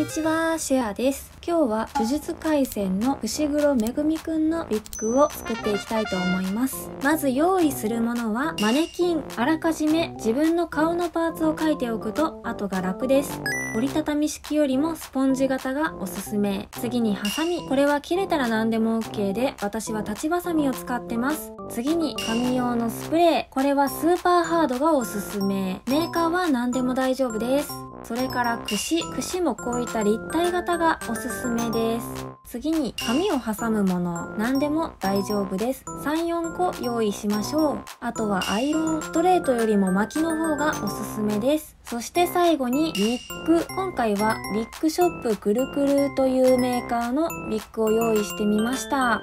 にちは、シェアです。今日は呪術廻戦の伏黒めぐみくんのウィッグを作っていきたいと思います。まず用意するものはマネキン。あらかじめ自分の顔のパーツを描いておくと後が楽です。折りたたみ式よりもスポンジ型がおすすめ。次にハサミ。これは切れたら何でも OK で、私は立ちばさみを使ってます。次に紙用のスプレー。これはスーパーハードがおすすめ。メーカーは何でも大丈夫です。それから串。串もこういった立体型がおすすめです。次に紙を挟むもの。何でも大丈夫です。3、4個用意しましょう。あとはアイロン。ストレートよりも巻きの方がおすすめです。そして最後にウィッグ。今回はビッグショップくるくるというメーカーのウィッグを用意してみました。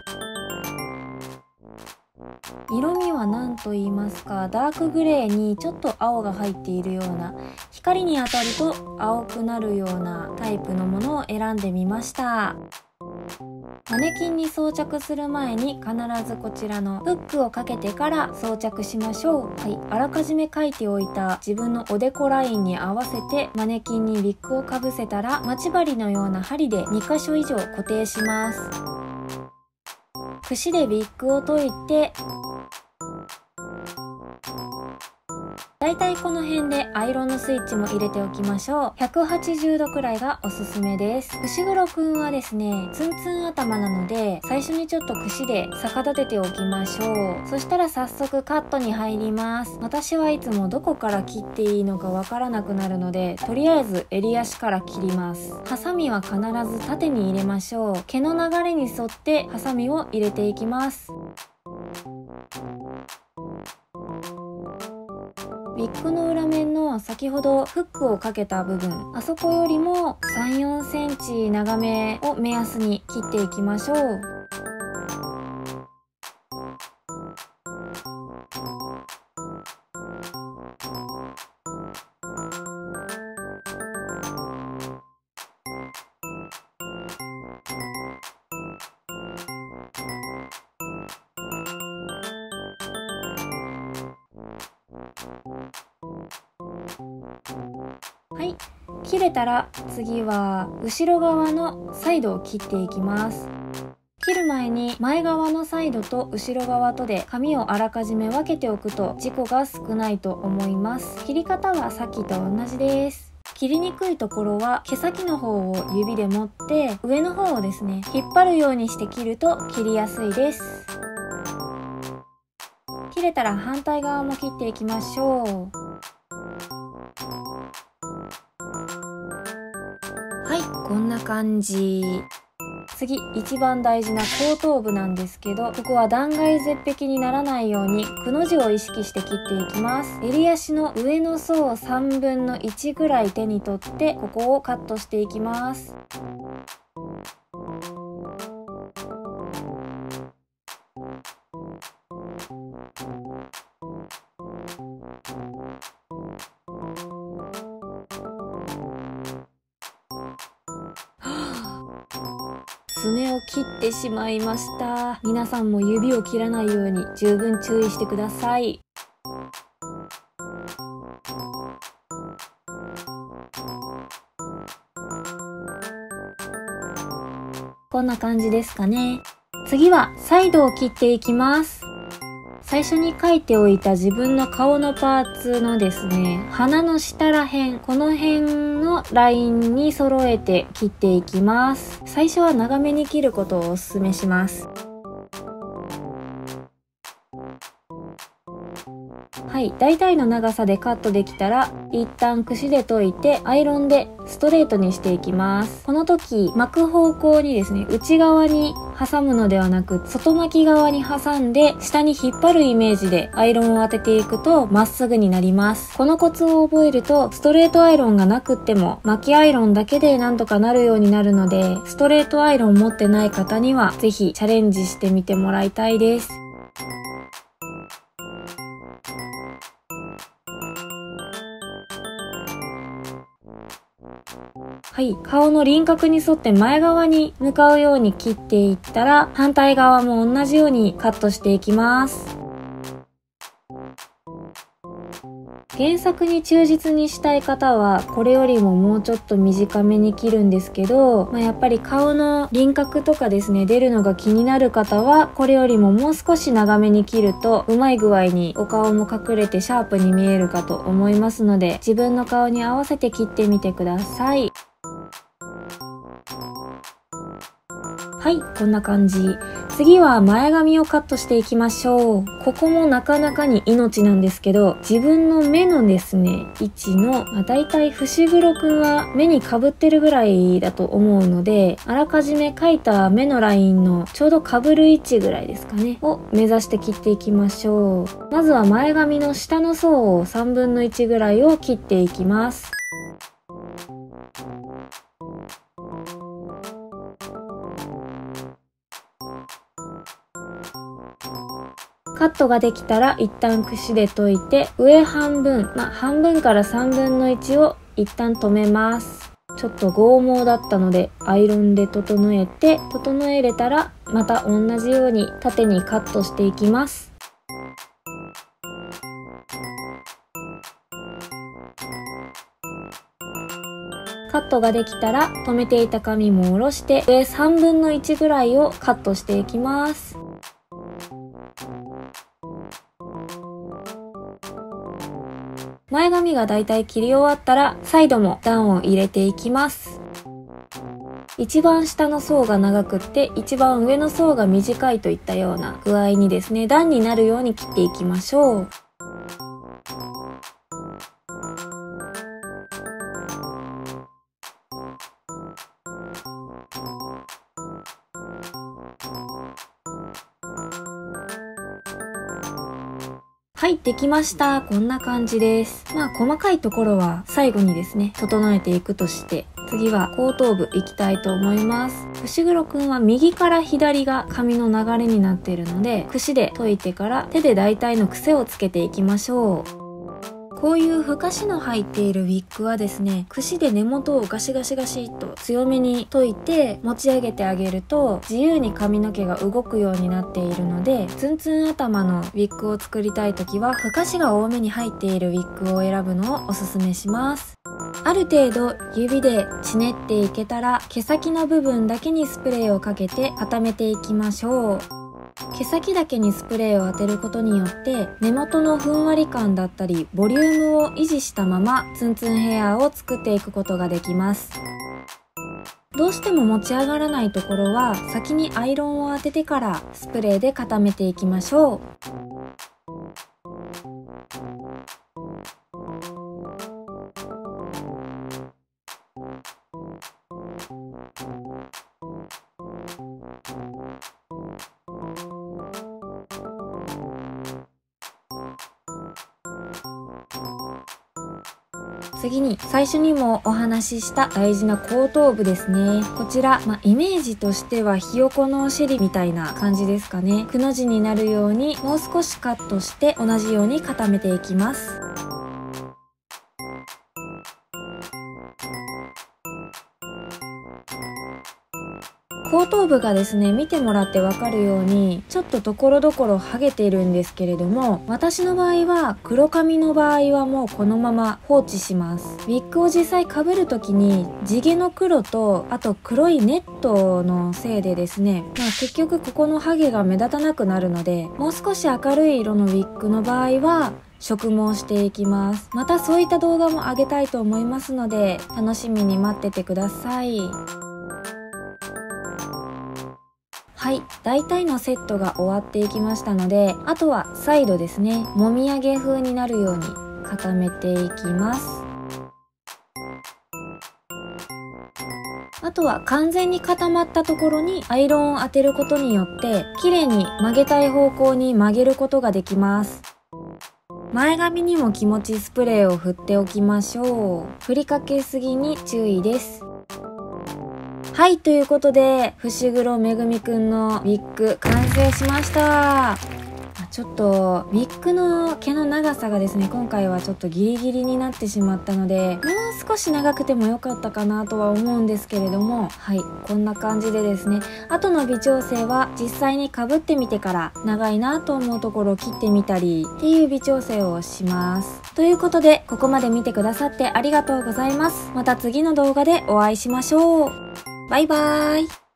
色味は何と言いますかダークグレーにちょっと青が入っているような光に当たると青くなるようなタイプのものを選んでみました。マネキンに装着する前に必ずこちらのフックをかけてから装着しましょう。はい。あらかじめ書いておいた自分のおでこラインに合わせてマネキンにウィッグをかぶせたら待ち針のような針で2箇所以上固定します。串でウィッグを解いてだいたいこの辺でアイロンのスイッチも入れておきましょう。180度くらいがおすすめです。串黒くんはですね、ツンツン頭なので、最初にちょっと串で逆立てておきましょう。そしたら早速カットに入ります。私はいつもどこから切っていいのかわからなくなるので、とりあえず襟足から切ります。ハサミは必ず縦に入れましょう。毛の流れに沿ってハサミを入れていきます。ウィッグの裏面の先ほどフックをかけた部分あそこよりも3、4センチ長めを目安に切っていきましょう。切れたら次は後ろ側のサイドを切っていきます。切る前に前側のサイドと後ろ側とで紙をあらかじめ分けておくと事故が少ないと思います。切り方はさっきと同じです。切りにくいところは毛先の方を指で持って上の方をですね引っ張るようにして切ると切りやすいです。切れたら反対側も切っていきましょう。感じ。次、一番大事な後頭部なんですけど、ここは断崖絶壁にならないように、くの字を意識して切っていきます。襟足の上の層を3分の1ぐらい手に取って、ここをカットしていきます。爪を切ってしまいました。皆さんも指を切らないように十分注意してください。こんな感じですかね。次はサイドを切っていきます。最初に書いておいた自分の顔のパーツのですね、鼻の下ら辺、この辺のラインに揃えて切っていきます。最初は長めに切ることをおすすめします。はい、大体の長さでカットできたら、一旦串で解いて、アイロンでストレートにしていきます。この時、巻く方向にですね、内側に挟むのではなく、外巻き側に挟んで、下に引っ張るイメージでアイロンを当てていくと、まっすぐになります。このコツを覚えると、ストレートアイロンがなくっても、巻きアイロンだけでなんとかなるようになるので、ストレートアイロン持ってない方には、ぜひチャレンジしてみてもらいたいです。はい。顔の輪郭に沿って前側に向かうように切っていったら、反対側も同じようにカットしていきます。原作に忠実にしたい方はこれよりももうちょっと短めに切るんですけど、まあ、やっぱり顔の輪郭とかですね出るのが気になる方はこれよりももう少し長めに切るとうまい具合にお顔も隠れてシャープに見えるかと思いますので自分の顔に合わせて切ってみてください。はい、こんな感じ。次は前髪をカットしていきましょう。ここもなかなかに命なんですけど、自分の目のですね、位置の、まあ、大体伏黒くんは目にかぶってるぐらいだと思うので、あらかじめ描いた目のラインのちょうどかぶる位置ぐらいですかね、を目指して切っていきましょう。まずは前髪の下の層を3分の1ぐらいを切っていきます。カットができたら一旦櫛で解いて上半分、まあ、半分から3分の1を一旦止めます。ちょっと剛毛だったのでアイロンで整えて整えれたらまた同じように縦にカットしていきます。カットができたら止めていた髪も下ろして上3分の1ぐらいをカットしていきます。前髪がだいたい切り終わったらサイドも段を入れていきます。一番下の層が長くって一番上の層が短いといったような具合にですね段になるように切っていきましょう。はい、できました。こんな感じです。まあ、細かいところは最後にですね、整えていくとして、次は後頭部いきたいと思います。串黒くんは右から左が髪の流れになっているので、串で解いてから手で大体の癖をつけていきましょう。こういうふかしの入っているウィッグはですね櫛で根元をガシガシガシっと強めに解いて持ち上げてあげると自由に髪の毛が動くようになっているのでツンツン頭のウィッグを作りたい時はふかしが多めに入っているウィッグを選ぶのをおすすめします。ある程度指でちねっていけたら毛先の部分だけにスプレーをかけて固めていきましょう。毛先だけにスプレーを当てることによって根元のふんわり感だったりボリュームを維持したままツンツンヘアを作っていくことができます。どうしても持ち上がらないところは先にアイロンを当ててからスプレーで固めていきましょう。次に最初にもお話しした大事な後頭部ですね。こちら、まあ、イメージとしてはひよこのシリみたいな感じですかね。くの字になるようにもう少しカットして同じように固めていきます。頭部がですね見てもらってわかるようにちょっとところどころハゲているんですけれども私の場合は黒髪の場合はもうこのまま放置します。ウィッグを実際かぶる時に地毛の黒とあと黒いネットのせいでですね、まあ、結局ここのハゲが目立たなくなるのでもう少し明るい色のウィッグの場合は植毛していきます。またそういった動画も上げたいと思いますので楽しみに待っててください。はい大体のセットが終わっていきましたのであとは再度ですね。もみあげ風になるように固めていきます。あとは完全に固まったところにアイロンを当てることによって綺麗に曲げたい方向に曲げることができます。前髪にも気持ちスプレーを振っておきましょう。振りかけすぎに注意です。はい、ということで、伏黒めぐみくんのウィッグ完成しました。ちょっとウィッグの毛の長さがですね今回はちょっとギリギリになってしまったのでもう少し長くてもよかったかなとは思うんですけれどもはいこんな感じでですね後の微調整は実際にかぶってみてから長いなと思うところを切ってみたりっていう微調整をします。ということでここまで見てくださってありがとうございます。また次の動画でお会いしましょう。バイバーイ。